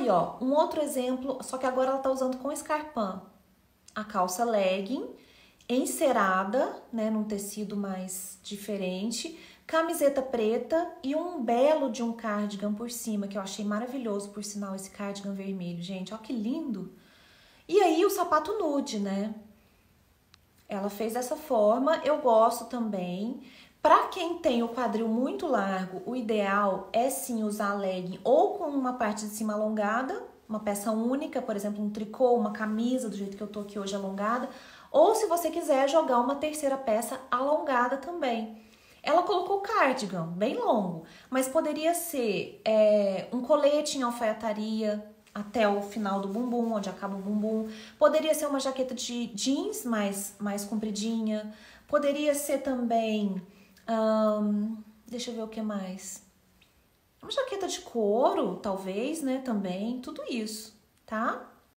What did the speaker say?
Aí, ó, um outro exemplo, só que agora ela tá usando com escarpão. A calça legging, encerada, né, num tecido mais diferente, camiseta preta e um belo de um cardigan por cima, que eu achei maravilhoso, por sinal, esse cardigan vermelho, gente, ó que lindo. E aí o sapato nude, né? Ela fez dessa forma, eu gosto também. Para quem tem o quadril muito largo, o ideal é sim usar legging ou com uma parte de cima alongada, uma peça única, por exemplo, um tricô, uma camisa do jeito que eu tô aqui hoje alongada, ou se você quiser jogar uma terceira peça alongada também. Ela colocou cardigan, bem longo, mas poderia ser é, um colete em alfaiataria até o final do bumbum, onde acaba o bumbum. Poderia ser uma jaqueta de jeans mais, mais compridinha. Poderia ser também. Hum, deixa eu ver o que mais. Uma jaqueta de couro, talvez, né? Também. Tudo isso, tá?